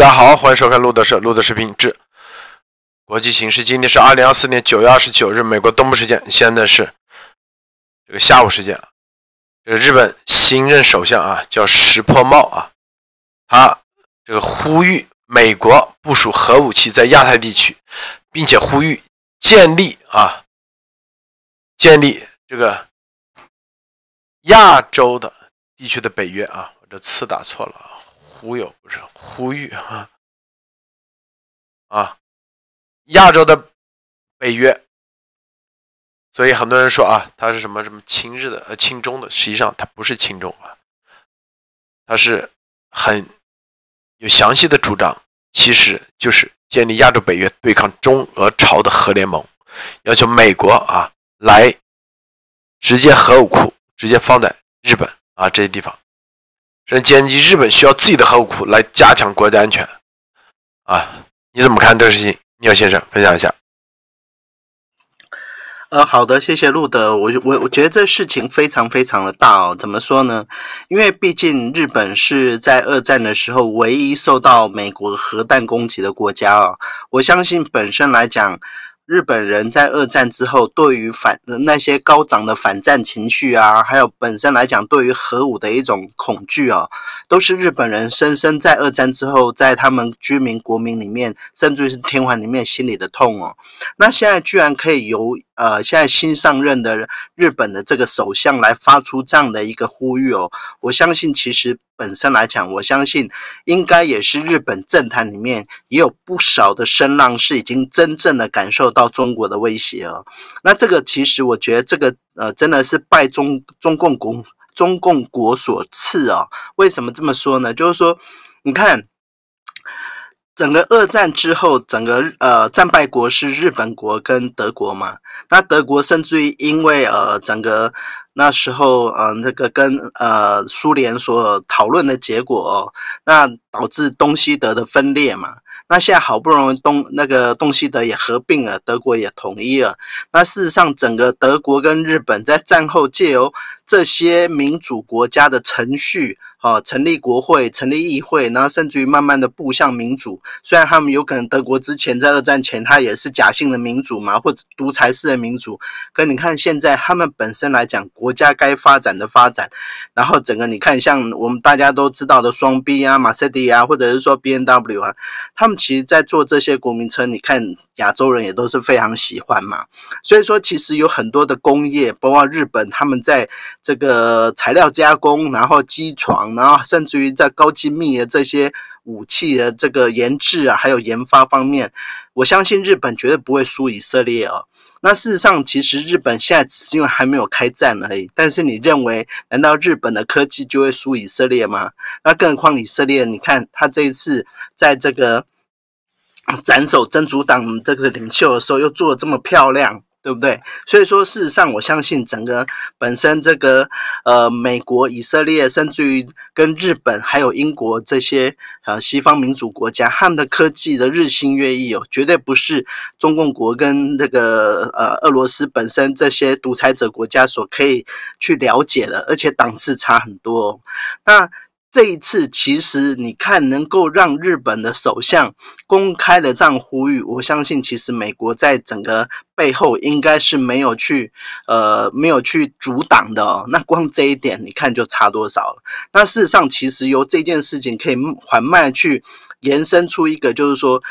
大家好，欢迎收看路德社路德视频之国际形势。今天是二零二四年九月二十九日，美国东部时间，现在是这个下午时间啊。这个日本新任首相啊，叫石破茂啊，他这个呼吁美国部署核武器在亚太地区，并且呼吁建立啊，建立这个亚洲的地区的北约啊。我这字打错了啊。忽悠不是呼吁啊啊！亚洲的北约，所以很多人说啊，他是什么什么亲日的呃亲中的，实际上他不是亲中啊，他是很有详细的主张，其实就是建立亚洲北约对抗中俄朝的核联盟，要求美国啊来直接核武库直接放在日本啊这些地方。这建议日本需要自己的核武库来加强国家安全，啊，你怎么看这个事情？聂先生分享一下。呃，好的，谢谢路德。我我我觉得这事情非常非常的大哦。怎么说呢？因为毕竟日本是在二战的时候唯一受到美国核弹攻击的国家哦。我相信本身来讲。日本人在二战之后，对于反那些高涨的反战情绪啊，还有本身来讲对于核武的一种恐惧啊，都是日本人深深在二战之后，在他们居民国民里面，甚至是天皇里面心里的痛哦。那现在居然可以由呃现在新上任的日本的这个首相来发出这样的一个呼吁哦，我相信其实。本身来讲，我相信应该也是日本政坛里面也有不少的声浪是已经真正的感受到中国的威胁了。那这个其实我觉得这个呃真的是拜中中共国中共国所赐啊。为什么这么说呢？就是说，你看整个二战之后，整个呃战败国是日本国跟德国嘛。那德国甚至于因为呃整个。那时候，呃，那个跟呃苏联所讨论的结果，哦那导致东西德的分裂嘛。那现在好不容易东那个东西德也合并了，德国也统一了。那事实上，整个德国跟日本在战后借由这些民主国家的程序。哦，成立国会，成立议会，然后甚至于慢慢的步向民主。虽然他们有可能德国之前在二战前，他也是假性的民主嘛，或者独裁式的民主。可你看现在，他们本身来讲，国家该发展的发展，然后整个你看，像我们大家都知道的双 B 啊、马赛迪啊，或者是说 B N W 啊，他们其实在做这些国民车，你看亚洲人也都是非常喜欢嘛。所以说，其实有很多的工业，包括日本，他们在这个材料加工，然后机床。然后，甚至于在高精密的这些武器的这个研制啊，还有研发方面，我相信日本绝对不会输以色列哦。那事实上，其实日本现在只是因为还没有开战而已。但是，你认为难道日本的科技就会输以色列吗？那更何况以色列，你看他这一次在这个斩首真主党这个领袖的时候，又做的这么漂亮。对不对？所以说，事实上，我相信整个本身这个呃，美国、以色列，甚至于跟日本还有英国这些呃西方民主国家，他们的科技的日新月异哦，绝对不是中共国跟那个呃俄罗斯本身这些独裁者国家所可以去了解的，而且档次差很多。那这一次，其实你看，能够让日本的首相公开的这样呼吁，我相信，其实美国在整个背后应该是没有去，呃，没有去阻挡的。哦。那光这一点，你看就差多少了？那事实上，其实由这件事情可以缓慢去延伸出一个，就是说，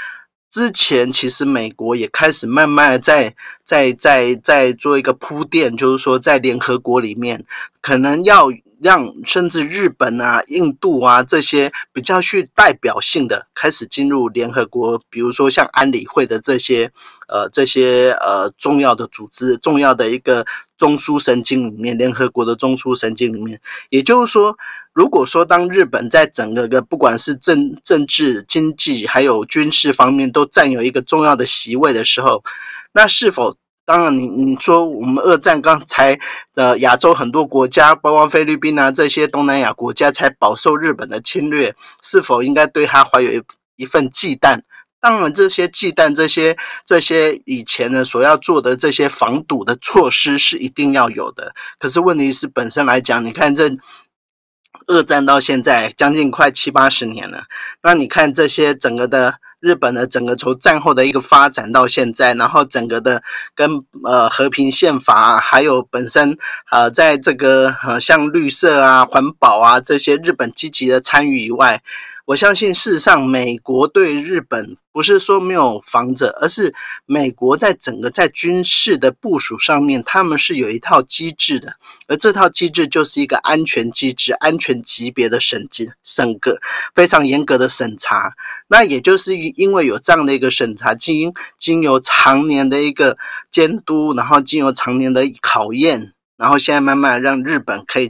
之前其实美国也开始慢慢在在在在做一个铺垫，就是说，在联合国里面可能要。让甚至日本啊、印度啊这些比较具代表性的开始进入联合国，比如说像安理会的这些呃这些呃重要的组织、重要的一个中枢神经里面，联合国的中枢神经里面，也就是说，如果说当日本在整个的不管是政政治、经济还有军事方面都占有一个重要的席位的时候，那是否？当然，你你说我们二战刚才的亚洲很多国家，包括菲律宾啊这些东南亚国家，才饱受日本的侵略，是否应该对他怀有一一份忌惮？当然，这些忌惮，这些这些以前呢所要做的这些防堵的措施是一定要有的。可是问题是，本身来讲，你看这。二战到现在将近快七八十年了，那你看这些整个的日本的整个从战后的一个发展到现在，然后整个的跟呃和平宪法，还有本身呃在这个呃像绿色啊、环保啊这些日本积极的参与以外。我相信，事实上，美国对日本不是说没有防着，而是美国在整个在军事的部署上面，他们是有一套机制的，而这套机制就是一个安全机制、安全级别的审计、审核非常严格的审查。那也就是因为有这样的一个审查，经经由常年的一个监督，然后经由常年的考验。然后现在慢慢让日本可以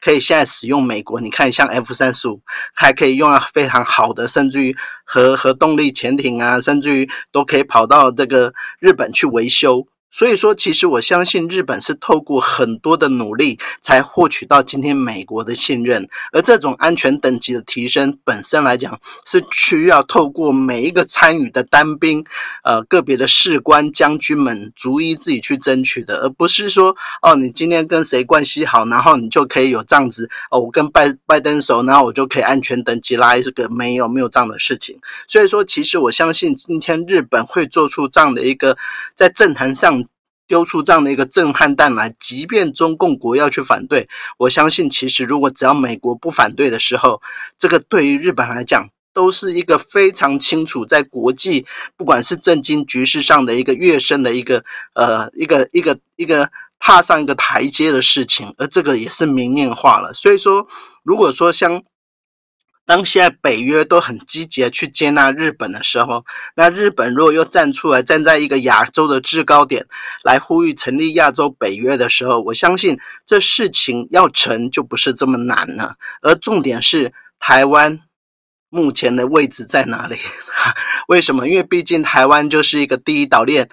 可以现在使用美国，你看像 F 三十五还可以用到非常好的，甚至于核核动力潜艇啊，甚至于都可以跑到这个日本去维修。所以说，其实我相信日本是透过很多的努力，才获取到今天美国的信任。而这种安全等级的提升，本身来讲是需要透过每一个参与的单兵，呃，个别的士官将军们逐一自己去争取的，而不是说，哦，你今天跟谁关系好，然后你就可以有这样子，哦，我跟拜拜登熟，然后我就可以安全等级拉这个，没有没有这样的事情。所以说，其实我相信今天日本会做出这样的一个在政坛上。丢出这样的一个震撼弹来，即便中共国要去反对，我相信其实如果只要美国不反对的时候，这个对于日本来讲都是一个非常清楚，在国际不管是政经局势上的一个跃升的一个呃一个一个一个踏上一个台阶的事情，而这个也是明面化了。所以说，如果说像。当现在北约都很积极的去接纳日本的时候，那日本如果又站出来，站在一个亚洲的制高点来呼吁成立亚洲北约的时候，我相信这事情要成就不是这么难了。而重点是台湾目前的位置在哪里？为什么？因为毕竟台湾就是一个第一岛链，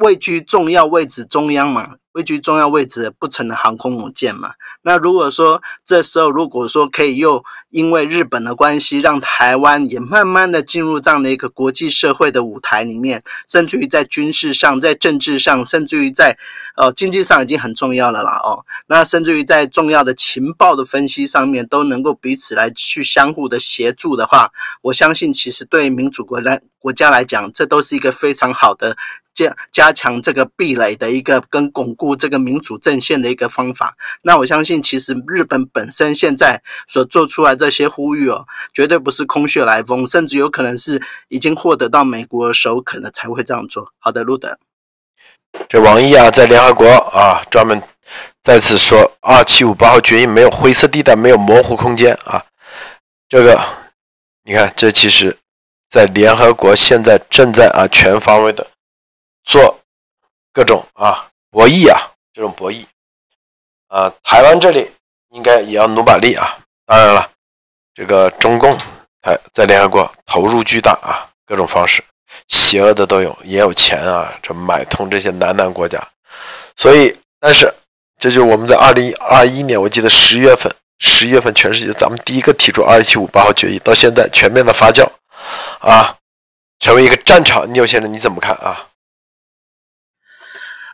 位居重要位置中央嘛。位居重要位置不成的航空母舰嘛？那如果说这时候如果说可以又因为日本的关系，让台湾也慢慢的进入这样的一个国际社会的舞台里面，甚至于在军事上、在政治上，甚至于在呃经济上已经很重要了啦哦。那甚至于在重要的情报的分析上面，都能够彼此来去相互的协助的话，我相信其实对民主国来国家来讲，这都是一个非常好的。加加强这个壁垒的一个跟巩固这个民主阵线的一个方法。那我相信，其实日本本身现在所做出来这些呼吁哦，绝对不是空穴来风，甚至有可能是已经获得到美国首肯了才会这样做。好的，路德，这王毅啊，在联合国啊，专门再次说，二七五八号决议没有灰色地带，没有模糊空间啊。这个，你看，这其实，在联合国现在正在啊全方位的。做各种啊博弈啊，这种博弈啊，台湾这里应该也要努把力啊。当然了，这个中共在在联合国投入巨大啊，各种方式，邪恶的都有，也有钱啊，这买通这些南南国家。所以，但是这就是我们在二零二一年，我记得十月份，十一月份全世界咱们第一个提出二七五八号决议，到现在全面的发酵啊，成为一个战场。你有些人你怎么看啊？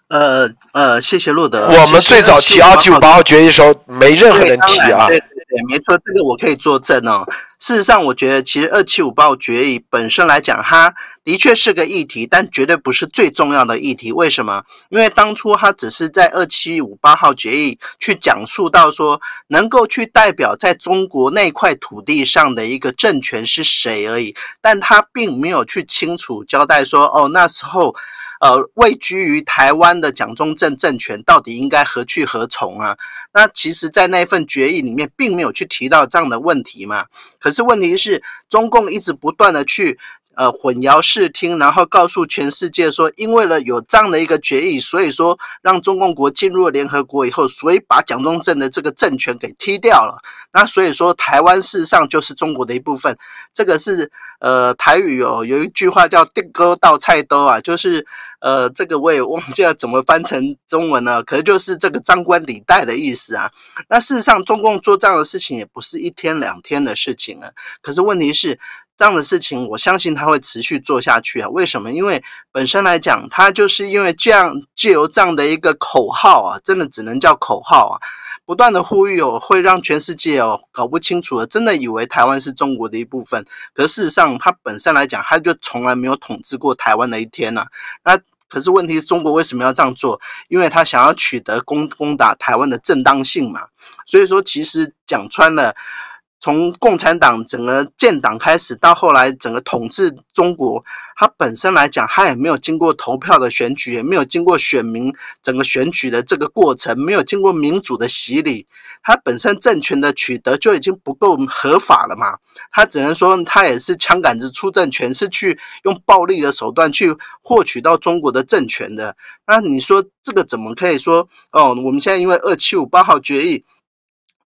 呃呃，谢谢路德。我们最早提二七五八号决议的时候，没任何人提啊。对对对，没错，这个我可以作证哦。事实上，我觉得其实二七五八号决议本身来讲，它的确是个议题，但绝对不是最重要的议题。为什么？因为当初它只是在二七五八号决议去讲述到说，能够去代表在中国那块土地上的一个政权是谁而已，但他并没有去清楚交代说，哦，那时候。呃，位居于台湾的蒋中正政权到底应该何去何从啊？那其实，在那份决议里面，并没有去提到这样的问题嘛。可是问题是，中共一直不断的去。呃，混淆视听，然后告诉全世界说，因为了有这样的一个决议，所以说让中共国进入了联合国以后，所以把蒋中正的这个政权给踢掉了。那所以说，台湾事实上就是中国的一部分。这个是呃台语哦，有一句话叫“电锅倒菜兜”啊，就是呃这个我也忘记了怎么翻成中文了，可能就是这个张冠李戴的意思啊。那事实上，中共做这样的事情也不是一天两天的事情了。可是问题是。这样的事情，我相信他会持续做下去啊？为什么？因为本身来讲，他就是因为这样借由这样的一个口号啊，真的只能叫口号啊，不断的呼吁哦，会让全世界哦搞不清楚了，真的以为台湾是中国的一部分。可事实上，它本身来讲，它就从来没有统治过台湾的一天呐。那可是问题是中国为什么要这样做？因为他想要取得攻攻打台湾的正当性嘛。所以说，其实讲穿了。从共产党整个建党开始，到后来整个统治中国，它本身来讲，它也没有经过投票的选举，也没有经过选民整个选举的这个过程，没有经过民主的洗礼，它本身政权的取得就已经不够合法了嘛。它只能说，它也是枪杆子出政权，是去用暴力的手段去获取到中国的政权的。那你说这个怎么可以说？哦，我们现在因为二七五八号决议。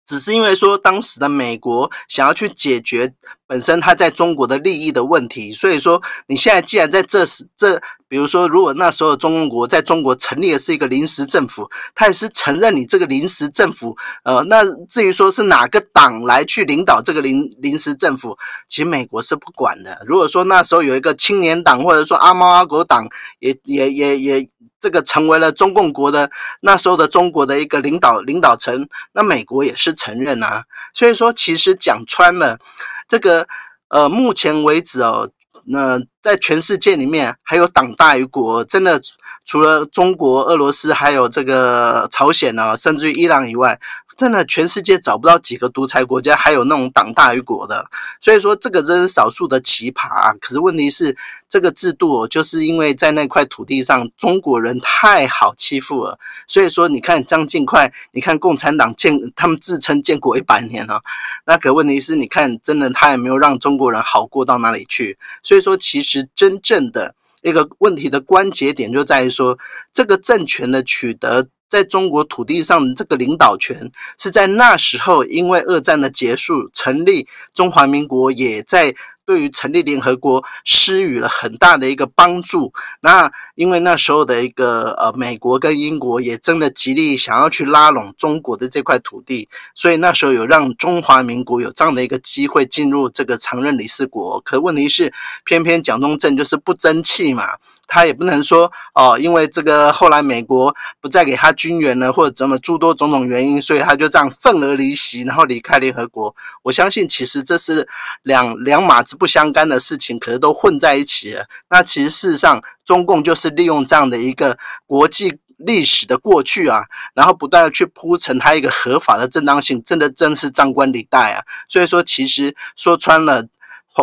只是因为说当时的美国想要去解决本身他在中国的利益的问题，所以说你现在既然在这时这，比如说如果那时候中国在中国成立的是一个临时政府，他也是承认你这个临时政府，呃，那至于说是哪个党来去领导这个临临时政府，其实美国是不管的。如果说那时候有一个青年党或者说阿猫阿狗党，也也也也。这个成为了中共国的那时候的中国的一个领导领导层，那美国也是承认啊。所以说，其实讲穿了，这个呃，目前为止哦，那在全世界里面还有党大于国，真的除了中国、俄罗斯，还有这个朝鲜呢，甚至于伊朗以外。真的，全世界找不到几个独裁国家还有那种党大于国的，所以说这个真是少数的奇葩。啊。可是问题是，这个制度就是因为在那块土地上，中国人太好欺负了。所以说，你看张晋快，你看共产党建，他们自称建国一百年了，那可问题是，你看真的他也没有让中国人好过到哪里去。所以说，其实真正的一个问题的关节点就在于说，这个政权的取得。在中国土地上，这个领导权是在那时候，因为二战的结束，成立中华民国，也在。对于成立联合国施予了很大的一个帮助。那因为那时候的一个呃，美国跟英国也真的极力想要去拉拢中国的这块土地，所以那时候有让中华民国有这样的一个机会进入这个常任理事国。可问题是，偏偏蒋中正就是不争气嘛，他也不能说哦，因为这个后来美国不再给他军援了，或者怎么诸多种种原因，所以他就这样愤而离席，然后离开联合国。我相信其实这是两两码子。不相干的事情，可是都混在一起了。那其实事实上，中共就是利用这样的一个国际历史的过去啊，然后不断的去铺陈它一个合法的正当性，真的真是张冠李戴啊。所以说，其实说穿了，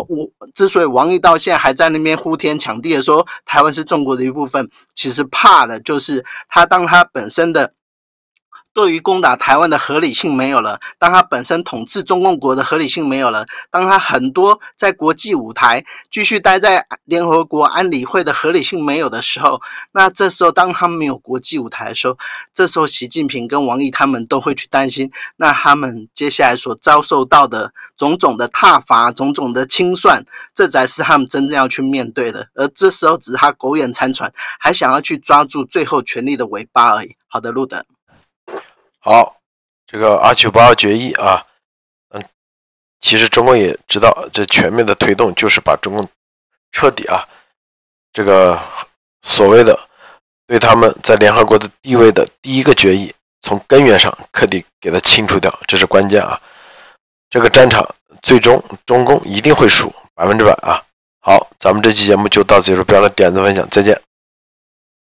我之所以王毅到现在还在那边呼天抢地的说台湾是中国的一部分，其实怕的就是他当他本身的。对于攻打台湾的合理性没有了，当他本身统治中共国的合理性没有了，当他很多在国际舞台继续待在联合国安理会的合理性没有的时候，那这时候当他没有国际舞台的时候，这时候习近平跟王毅他们都会去担心，那他们接下来所遭受到的种种的挞伐、种种的清算，这才是他们真正要去面对的。而这时候只是他苟延残喘，还想要去抓住最后权力的尾巴而已。好的，路德。好，这个二九八号决议啊，嗯，其实中共也知道，这全面的推动就是把中共彻底啊，这个所谓的对他们在联合国的地位的第一个决议，从根源上彻底给它清除掉，这是关键啊。这个战场最终中共一定会输，百分之百啊。好，咱们这期节目就到此结束，不要了点赞分享，再见。